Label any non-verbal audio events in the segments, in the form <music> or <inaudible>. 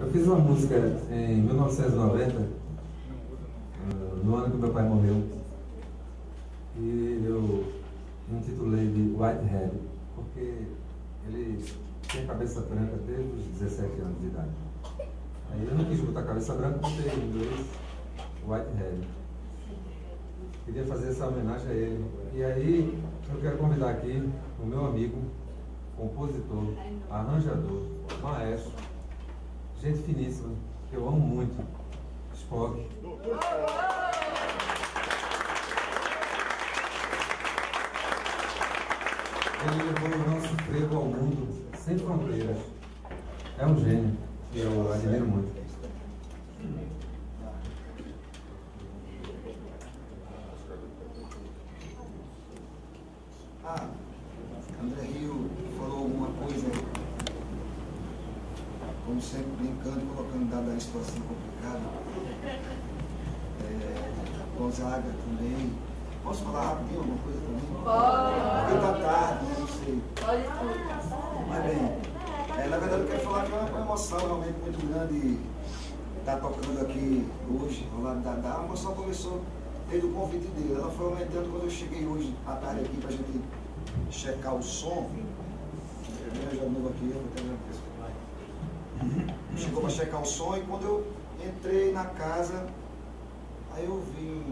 Eu fiz uma música em 1990, no ano que meu pai morreu, e eu intitulei de Whitehead, porque ele tinha cabeça branca desde os 17 anos de idade. Aí eu não quis botar cabeça branca, botei em inglês Whitehead. Queria fazer essa homenagem a ele. E aí eu quero convidar aqui o meu amigo, compositor, arranjador, maestro, gente finíssima, que eu amo muito, Spock. Ele levou o nosso frevo ao mundo sem fronteiras. É um gênio e eu admiro muito. Ah, André Rio falou alguma coisa, como sempre, brincando, colocando dada a situação complicada. É, Gonzaga também. Posso falar rapidinho alguma coisa também? Pode. Porque tá tarde, não sei. Pode tudo. Mas bem, é, na verdade eu quero falar que é uma emoção realmente muito grande estar tocando aqui hoje, ao lado da Dá. A emoção começou desde o convite dele. Ela foi aumentando quando eu cheguei hoje à tarde aqui para a gente checar o som. Eu já novo aqui, eu vou ter Chegou para checar o som e quando eu entrei na casa, aí eu vi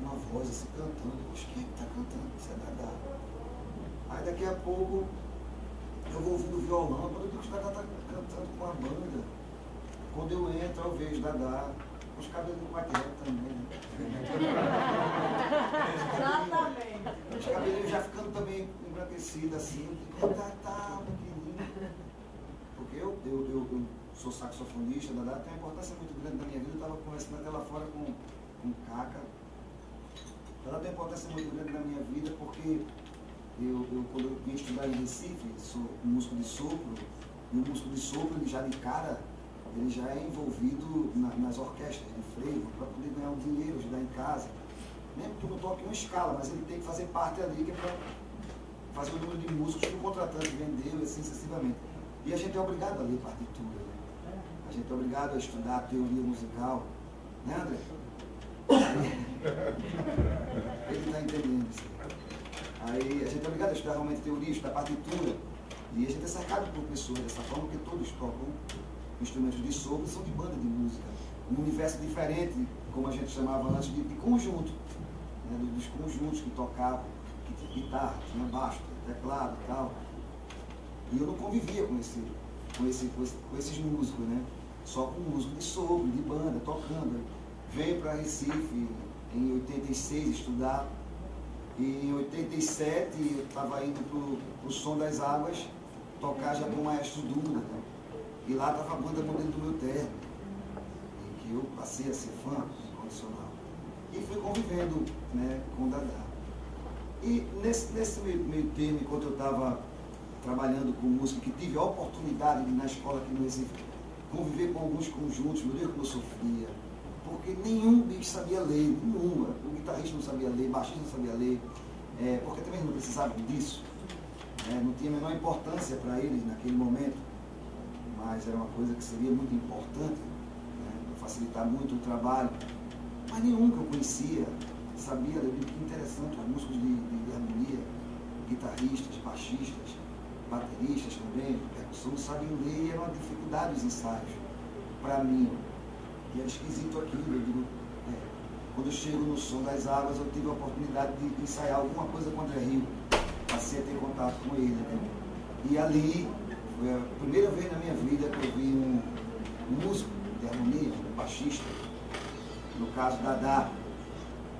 uma voz assim cantando. Poxa, quem é que está cantando? Isso é Dadá. Aí daqui a pouco eu vou ouvindo o violão, quando eu digo que o Dadá está cantando com a banda. Quando eu entro, eu vejo Dadá, os cabelos do Paquete também, né? <laughs> Exatamente. Os cabelos já ficando também embranquecidos assim, digo, Dadá, pequenininho. Porque eu, eu, eu, eu sou saxofonista, Dadá tem uma importância muito grande na minha vida. Eu estava conversando até lá fora com, com Caca. Dadá tem uma importância muito grande na minha vida porque eu, eu, quando eu vim estudar em Recife, sou músico de sopro, e o músico de sopro, ele já de cara, ele já é envolvido na- nas orquestras de frevo, para poder ganhar um dinheiro, ajudar em casa. Mesmo que não toque uma escala, mas ele tem que fazer parte ali, que é para fazer o número de músicos que o contratante vendeu, assim sucessivamente. E a gente é obrigado a ler partitura, né? A gente é obrigado a estudar a teoria musical, né André? <laughs> Ele está entendendo isso. Aí a gente é obrigado a estudar realmente teoria, estudar partitura. E a gente é cercado por pessoas dessa forma, porque todos tocam instrumentos de sopro e são de banda de música. Um universo diferente, como a gente chamava antes, de, de conjunto. Né? Dos conjuntos que tocavam, que tinha guitarra, tinha baixo, teclado e tal. E eu não convivia com, esse, com, esse, com, esse- com esses músicos, né? Só com músico de sopro, de banda, tocando. Venho para Recife em 86 estudar. E em 87 eu estava indo para o Som das Águas tocar já com o Maestro Duda. Né? E lá estava a banda Modelo do Meu Terno, em que eu passei a ser fã incondicional. E fui convivendo né, com o Dadá. E nesse, nesse meio, meio termo, enquanto eu estava trabalhando com música, que tive a oportunidade de, na escola aqui no Recife, conviver com alguns conjuntos, meu Deus, como eu sofria. Porque nenhum bicho sabia ler, nenhuma. O guitarrista não sabia ler, o baixista não sabia ler, é, porque também não precisavam disso. né, não tinha a menor importância para eles naquele momento, mas era uma coisa que seria muito importante, né, para facilitar muito o trabalho. Mas nenhum que eu conhecia sabia ler. Que interessante, os músicos de, de- de harmonia, guitarristas, baixistas, bateristas também, de percussão, sabiam ler e era uma dificuldade os ensaios para mim. E era esquisito aquilo. Eu digo, é, quando eu chego no som das águas, eu tive a oportunidade de ensaiar alguma coisa com o André Rio. Passei a ter contato com ele. Né? E ali foi a primeira vez na minha vida que eu vi um, músico de harmonia, um baixista, no caso Dadá,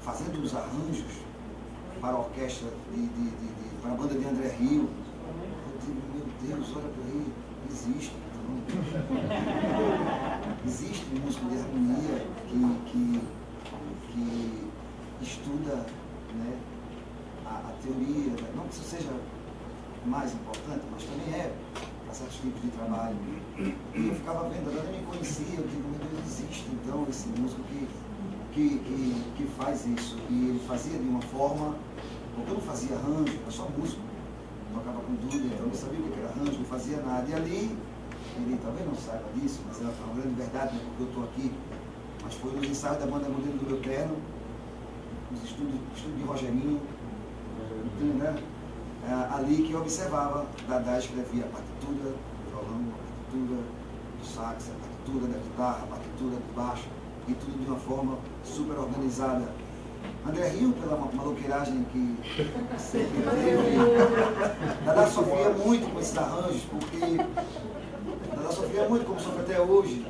fazendo os arranjos para a orquestra de, de- de- de- para a banda de André Rio. Eu digo, meu Deus, olha para aí, existe. Então, <laughs> existe um músico de harmonia que, que, que estuda né, a, a teoria, não que isso seja mais importante, mas também é para certos tipos de trabalho. E eu ficava vendo, ela nem me conhecia, eu digo, meu Deus, existe então esse músico que, que, que, que faz isso. E ele fazia de uma forma, porque eu não fazia arranjo, era só músico. Tocava com Duda, então não sabia o que era arranjo, não fazia nada. E ali ele talvez não saiba disso, mas é uma grande verdade, né, porque eu estou aqui. Mas foi nos ensaios da banda Modelo do Meu Terno, nos estudos, estudos de Rogerinho, né? É, ali que eu observava, Dadá escrevia a partitura do violão, a partitura do sax, a partitura da guitarra, a partitura do baixo, e tudo de uma forma super organizada. André Rio, pela maloqueiragem que sempre teve, Dadá sofria muito com esses arranjos, porque Dadá sofria muito, como sofre até hoje,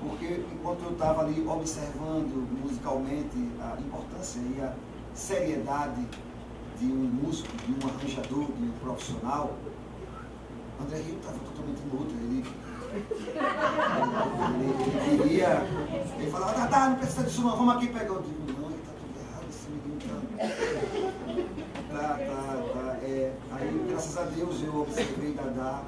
porque enquanto eu estava ali observando musicalmente a importância e a seriedade de um músico, de um arranjador, de um profissional, André Rio estava totalmente outra. Ele, ele, ele queria, ele falava, tá, não precisa disso não, vamos aqui pegar. Eu digo, não, ele está tudo errado, esse menino tá. Tá, tá, tá. É, aí, graças eu observei Dadá.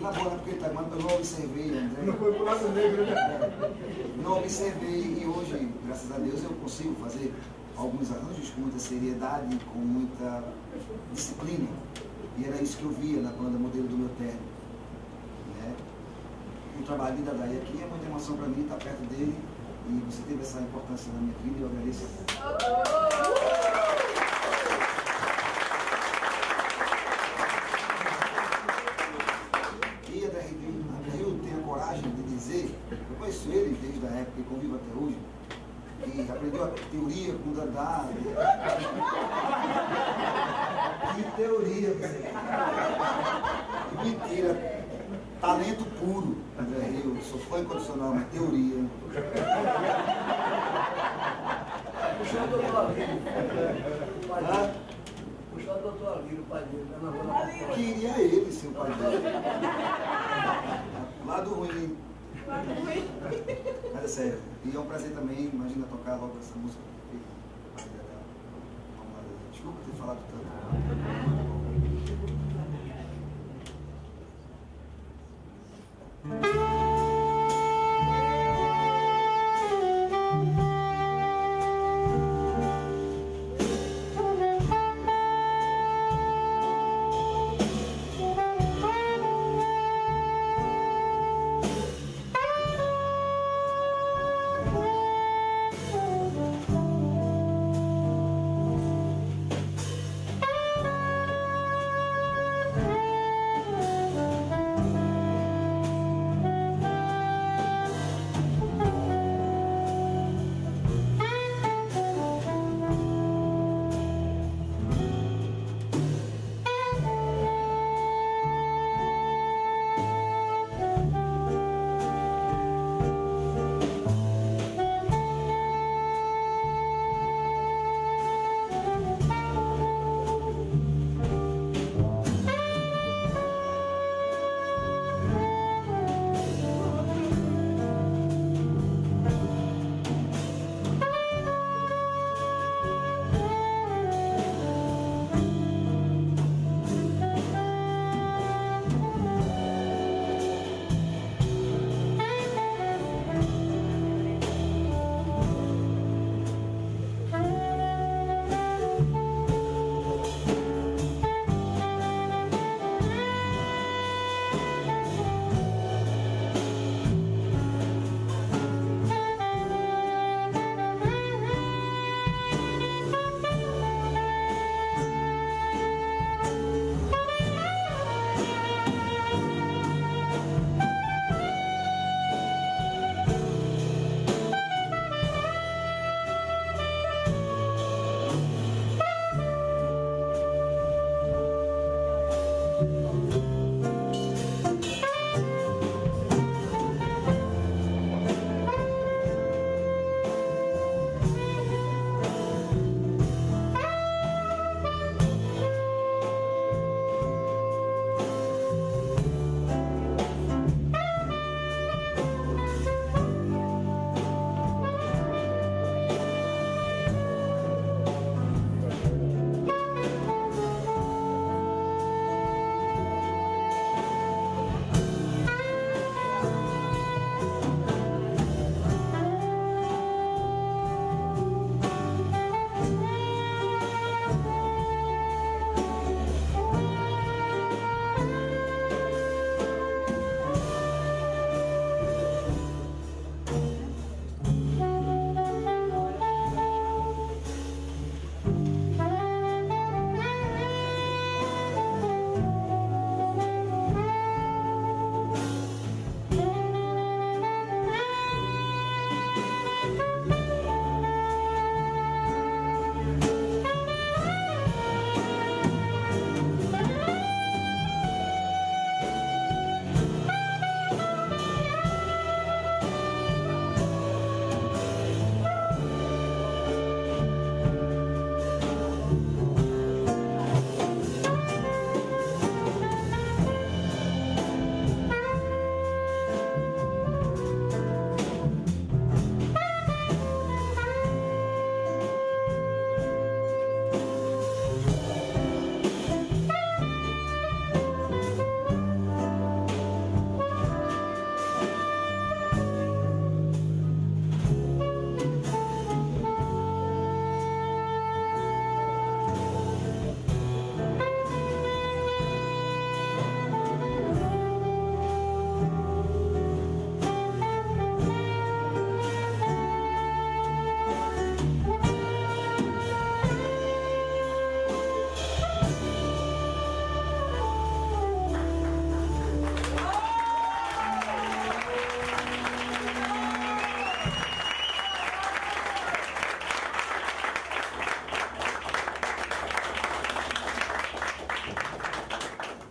Na boa, porque ele tá, mas eu não observei, André. Não foi pro lado negro, né? É, não observei e hoje, graças a Deus, eu consigo fazer alguns arranjos com muita seriedade, com muita disciplina. E era isso que eu via na banda Modelo do Meu Terno. Né? O trabalho de Dadai aqui é muita emoção para mim estar perto dele e você teve essa importância na minha vida e eu agradeço. E André Rio, André Rio tem a coragem de dizer, eu conheço ele desde a época e convivo até hoje, que aprendeu a teoria com o Dadá. Que teoria, você. Que mentira. Talento puro, André Rio. Sou fã incondicional, mas teoria. Puxou o doutor Alírio. Puxou o doutor Alírio, o pai dele. tá na Pampulha. Queria ele ser o pai dele. Lado ruim. Mas é sério. E é um prazer também, imagina tocar logo essa música. Desculpa ter falado tanto.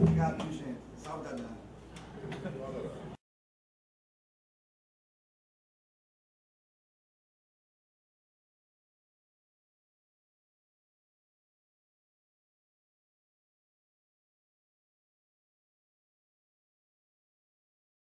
Obrigado, gente. Saudade.